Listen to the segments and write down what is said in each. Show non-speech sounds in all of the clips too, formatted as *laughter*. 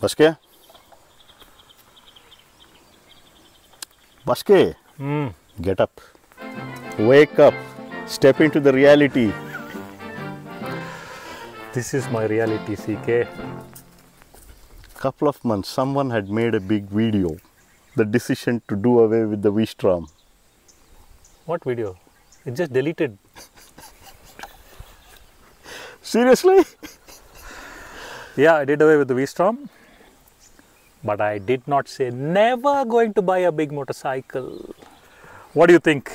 Baske? Baske, Mm. get up. Wake up. Step into the reality. This is my reality, CK. Couple of months, someone had made a big video. The decision to do away with the V-Strom. What video? It just deleted. Seriously? Yeah, I did away with the V-Strom. But I did not say never going to buy a big motorcycle. What do you think?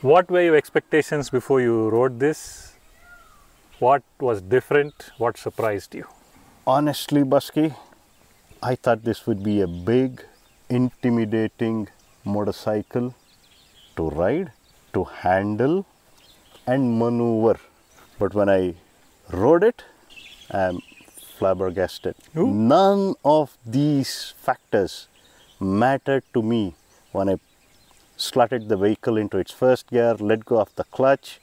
What were your expectations before you wrote this? What was different? What surprised you? Honestly, Busky, I thought this would be a big, intimidating motorcycle to ride, to handle, and maneuver. But when I rode it, I'm flabbergasted. Ooh. None of these factors mattered to me when I slotted the vehicle into its first gear, let go of the clutch,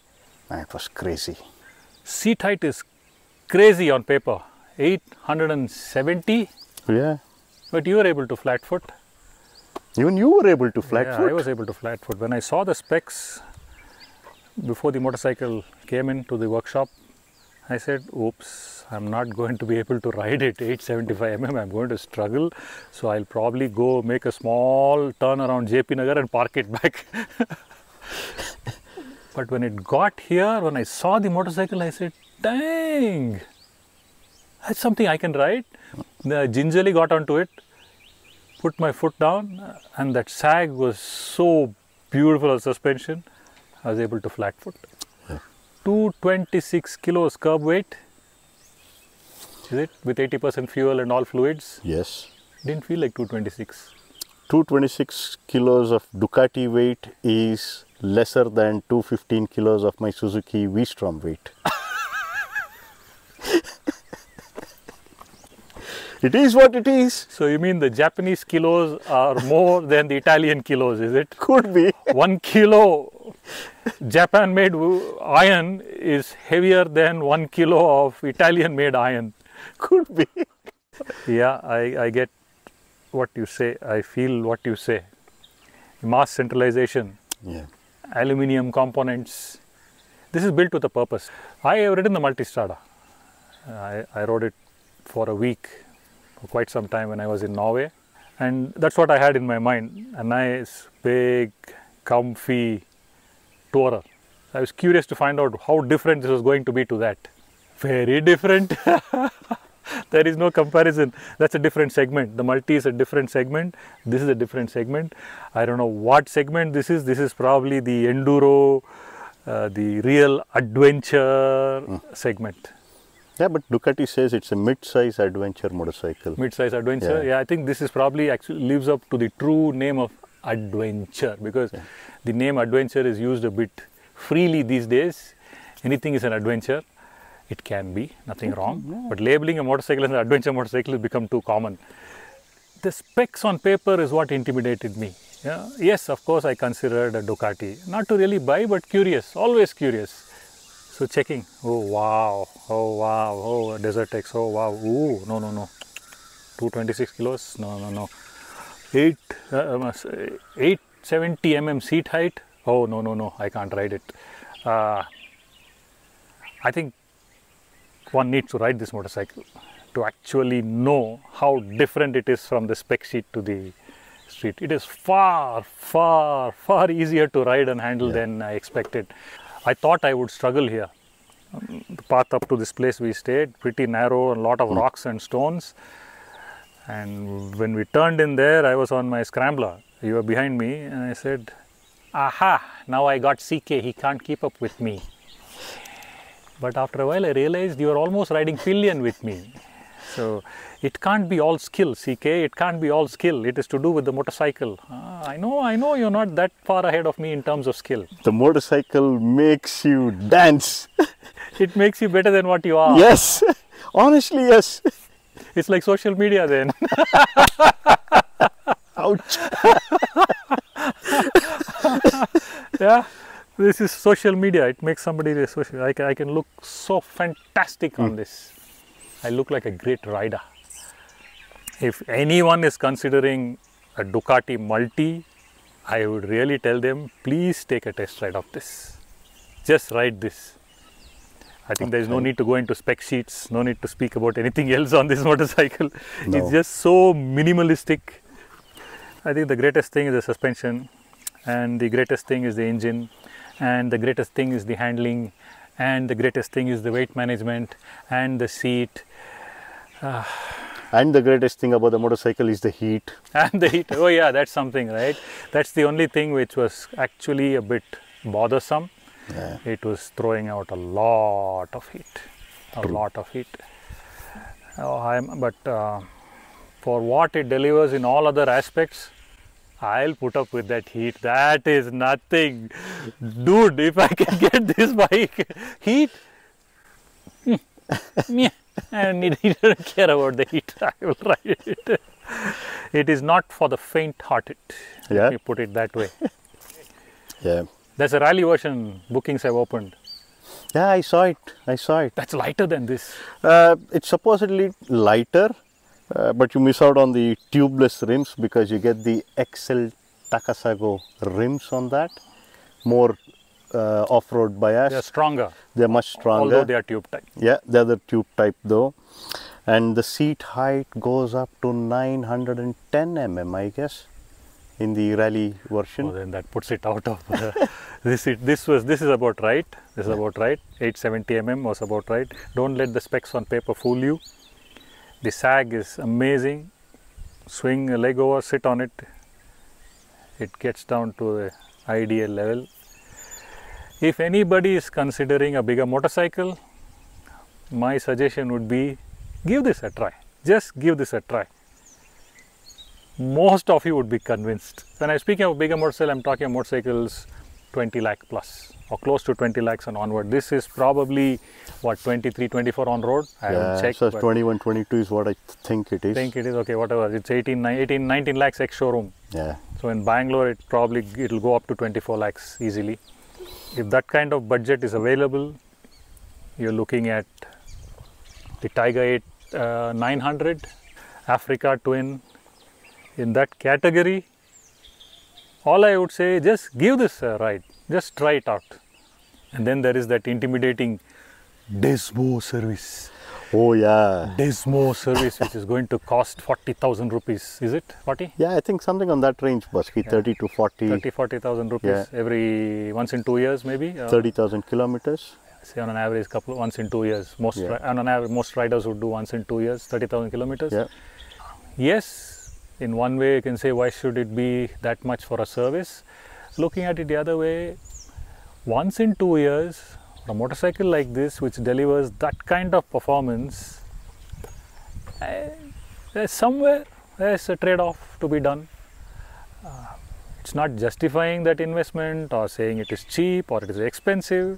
and it was crazy. Seat height is crazy on paper 870, Yeah. but you were able to flat foot. Even you were able to flat yeah, foot. I was able to flat foot. When I saw the specs before the motorcycle came into the workshop, I said, oops, I'm not *laughs* going to be able to ride it 875 mm. I'm going to struggle. So I'll probably go make a small turn around JP Nagar and park it back. *laughs* but when it got here, when I saw the motorcycle, I said, dang, that's something I can ride. I gingerly got onto it, put my foot down and that sag was so beautiful a suspension i was able to flat foot 226 kilos curb weight is it with 80% fuel and all fluids Yes. didn't feel like 226 226 kilos of Ducati weight is lesser than 215 kilos of my Suzuki V-Strom weight. *laughs* it is what it is. so you mean the japanese kilos are more than the italian kilos is it Could be. one kilo japan made iron is heavier than one kilo of italian made iron Could be. Yeah, I, I get what you say. I feel what you say. Mass centralization, Yeah. aluminium components. This is built with a purpose. I have written the Multistrada. I, I rode it for a week, for quite some time when I was in Norway. And that's what I had in my mind a nice, big, comfy tourer. I was curious to find out how different this was going to be to that. Very different. *laughs* there is no comparison. That's a different segment. The multi is a different segment. This is a different segment. I don't know what segment this is. This is probably the enduro, uh, the real adventure segment. Yeah, but Ducati says it's a mid-size adventure motorcycle. Mid-size adventure. Yeah. Yeah. I think this is probably actually lives up to the true name of adventure because the name adventure is used a bit freely these days. Anything is an adventure. It can be nothing wrong, mm-hmm. but labeling a motorcycle as an adventure motorcycle has become too common. The specs on paper is what intimidated me. Yeah. Yes, of course, I considered a Ducati, not to really buy, but curious, always curious. So checking. Oh wow! Oh wow! Oh Desert X. Oh wow! Ooh, no, no, no. 226 kilos? No, no, no. 8, uh, um, uh, 870 mm seat height? Oh, no, no, no. I can't ride it. Uh, I think one needs to ride this motorcycle to actually know how different it is from the spec sheet to the street. It is far, far, far easier to ride and handle than I expected. I thought I would struggle here. Um, the path up to this place we stayed, pretty narrow, a lot of rocks and stones. And when we turned in there, I was on my scrambler. You were behind me, and I said, Aha, now I got CK, he can't keep up with me. But after a while, I realized you were almost riding pillion with me. So it can't be all skill, CK. It can't be all skill. It is to do with the motorcycle. Ah, I know, I know you're not that far ahead of me in terms of skill. The motorcycle makes you dance. *laughs* It makes you better than what you are. yes. *laughs* Honestly, yes. It's like social media then. *laughs* Ouch. yeah. This is social media. It makes somebody social. I can, I can look so fantastic on this. I look like a great rider. If anyone is considering a Ducati Multi, I would really tell them please take a test ride of this. Just ride this. I think there is no need to go into spec sheets, no need to speak about anything *laughs* else on this motorcycle. No. It's just so minimalistic. I think the greatest thing is the suspension, and the greatest thing is the engine, and the greatest thing is the handling, and the greatest thing is the weight management and the seat And the greatest thing about the motorcycle is the heat. *laughs* and the heat. Oh yeah, that's something, right? That's the only thing which was actually a bit bothersome. Yeah. It was throwing out a lot of heat, a True. lot of heat. Oh, I'm, but uh, for what it delivers in all other aspects, I'll put up with that heat. That is nothing, dude. If I can *laughs* get this bike, heat. hmm, I don't, need, *laughs* don't care about the heat. I will ride it. It is not for the faint-hearted. Yeah. Let me put it that way. Yeah. There's a rally version. Bookings have opened. Yeah, I saw it. I saw it. That's lighter than this. Uh, it's supposedly lighter, uh, but you miss out on the tubeless rims because you get the Excel Takasago rims on that. More uh, off-road bias. They're stronger, They're much stronger. although they are tube type. Yeah, they're the tube type though. And the seat height goes up to 910 mm, I guess, in the rally version. So then that puts it out of uh, *laughs* this. It, this was this is about right. This is about right. 870 mm was about right. Don't let the specs on paper fool you. The sag is amazing. Swing a leg over, sit on it. It gets down to the ideal level. If anybody is considering a bigger motorcycle, my suggestion would be give this a try. Just give this a try most of you would be convinced. When I'm speaking of bigger motorcycle, I'm talking of motorcycles 20 lakh plus or close to 20 lakhs and onward. This is probably what 23, 24 on road. I yeah, checked. so but 21, 22 is what I think it is. think it is okay. Whatever. It's 18, 18, 19 lakhs ex showroom. yeah, So in Bangalore, it probably it'll go up to 24 lakhs easily. If that kind of budget is available, you're looking at the Tiger 8 uh, 900, Africa Twin. In that category, all I would say, just give this a ride. Just try it out. And then there is that intimidating Desmo service. oh yeah. Desmo service, which is going to cost 40,000 rupees. Is it 40? Yeah, I think something on that range, Busky, 30 to 40, 30 40,000 rupees Yeah. every once in two years maybe uh, 30,000 kilometers. say on an average couple once in two years most Yeah. ri- on an average most riders would do once in two years 30,000 kilometers Yeah, yes in one way you can say why should it be that much for a service? Looking at it the other way once in two years a motorcycle like this which delivers that kind of performance eh, there's somewhere there's a trade-off to be done. Uh, it's not justifying that investment or saying it is cheap or it is expensive.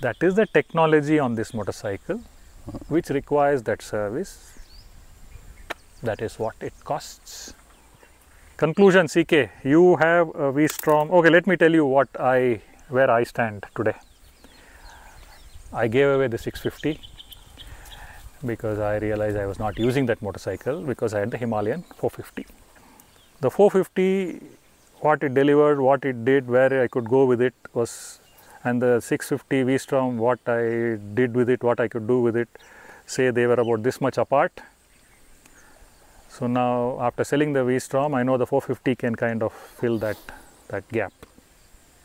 That is the technology on this motorcycle which requires that service that is what it costs. Conclusion ck you have a v-strom okay let me tell you what i where i stand today. I gave away the 650 because i realized i was not using that motorcycle because i had the himalayan 450 the 450 what it delivered what it did where i could go with it was and the 650 v-strom what i did with it what i could do with it say they were about this much apart so now after selling the v-strom i know the 450 can kind of fill that that gap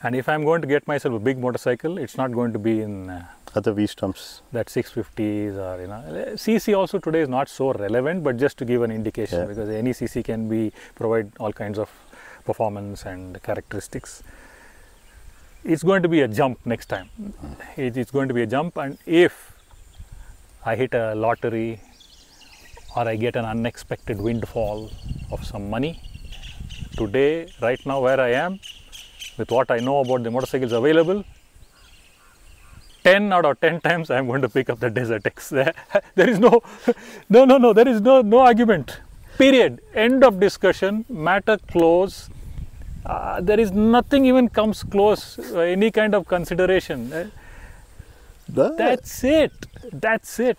and if i'm going to get myself a big motorcycle it's not going to be in uh, other V-Stroms. that 650s or you know cc also today is not so relevant but just to give an indication Yeah. because any cc can be provide all kinds of performance and characteristics it's going to be a jump next time it, it's going to be a jump and if i hit a lottery or i get an unexpected windfall of some money today right now where i am with what i know about the motorcycles available 10 out of 10 times I'm going to pick up the Desert X. *laughs* There, is no, *laughs* no, no, no, there is no, no argument. Period. End of discussion. Matter close. Uh, there is nothing even comes close, uh, any kind of consideration. Uh, The- That's it. That's it.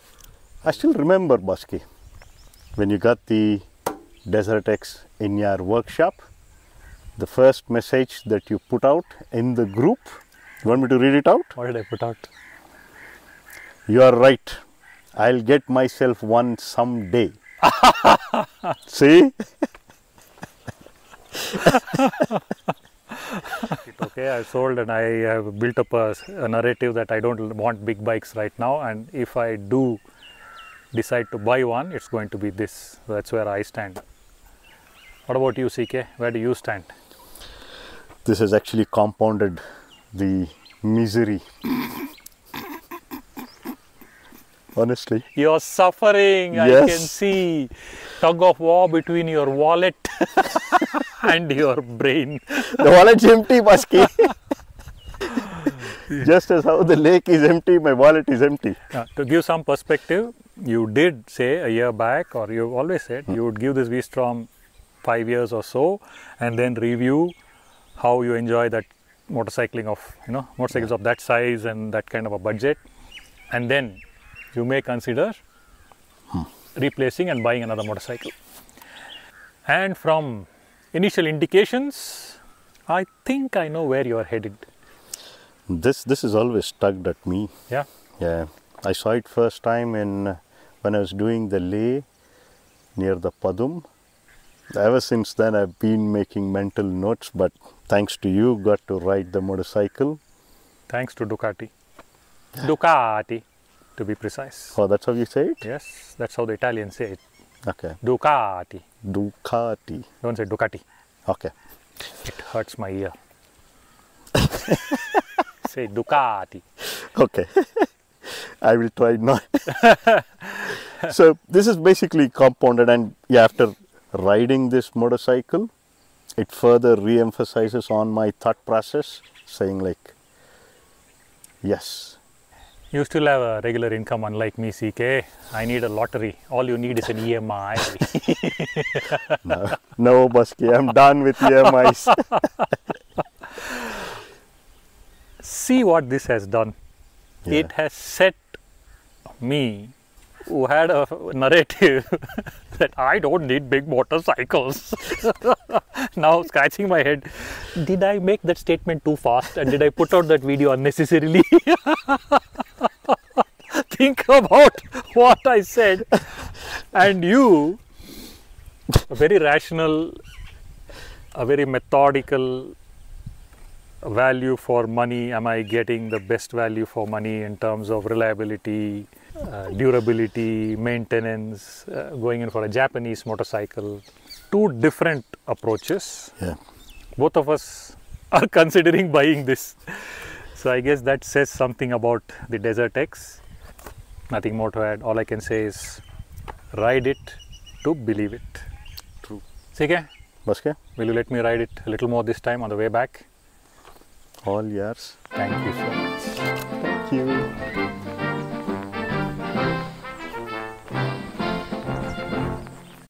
I still remember Busky. When you got the Desert X in your workshop, the first message that you put out in the group, you want me to read it out? What did I put out? You are right. I'll get myself one someday. *laughs* See? *laughs* okay i've sold and i have built up a, a narrative that i don't want big bikes right now and if i do decide to buy one it's going to be this. That's where i stand. What about you ck where do you stand? This has actually compounded the misery. Honestly. you're suffering i can see. Tug of war between your wallet *laughs* and your brain. The wallet's empty, Baski. *laughs* Just as how the lake is empty, my wallet is empty. Uh, to give some perspective, you did say a year back, or you always said you would give this V-Strom five years or so, and then review how you enjoy that motorcycling of you know motorcycles of that size and that kind of a budget, and then you may consider replacing and buying another motorcycle. And from initial indications, I think I know where you are headed. This this is always tugged at me. Yeah. Yeah, I saw it first time in when I was doing the Leh near the Padum. Ever since then, I've been making mental notes. But thanks to you, got to ride the motorcycle. Thanks to Ducati. Ducati, to be precise. Oh, that's how you say it. Yes, that's how the Italians say it. Okay, Ducati. Ducati. Don't say Ducati. Okay, It hurts my ear. *laughs* say Ducati. okay. I will try not. *laughs* so this is basically compounded, and yeah, after riding this motorcycle, it further re-emphasizes on my thought process, saying like, yes, You still have a regular income, unlike me, CK. I need a lottery. All you need is an EMI. *laughs* no, no, Baski, I'm done with EMIs. *laughs* See what this has done. Yeah. It has set me, who had a narrative *laughs* that I don't need big motorcycles. *laughs* now scratching my head, did I make that statement too fast and did I put out that video unnecessarily? *laughs* Think about what I said. And you, a very rational, a very methodical value for money? Am i getting the best value for money in terms of reliability uh, durability maintenance uh, going in for a japanese motorcycle? Two different approaches. Yeah. both of us *laughs* are considering buying this. So i guess that says something about the desert x. Nothing more to add. All i can say is ride it to believe it. True. okay will you let me ride it a little more this time on the way back all yours. thank you so much Thank you.